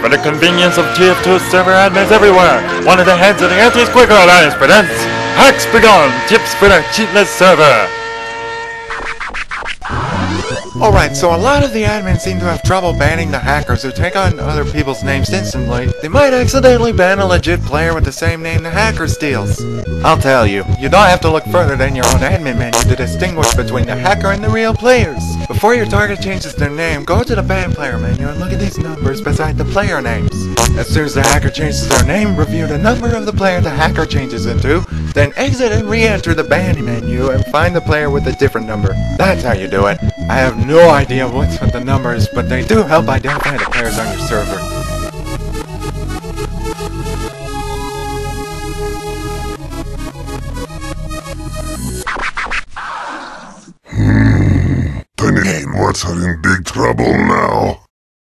For the convenience of TF2 server admins everywhere, one of the heads of the Anti-Squiggle Alliance presents Hacks Begone! Tips for the cheatless server! Alright, so a lot of the admins seem to have trouble banning the hackers who take on other people's names instantly. They might accidentally ban a legit player with the same name the hacker steals. I'll tell you, you don't have to look further than your own admin menu to distinguish between the hacker and the real players. Before your target changes their name, go to the ban player menu and look at these numbers beside the player names. As soon as the hacker changes their name, review the number of the player the hacker changes into, then exit and re-enter the ban menu and find the player with a different number. That's how you do it. I have no idea what's with the numbers, but they do help identify the players on your server. What's in big trouble now.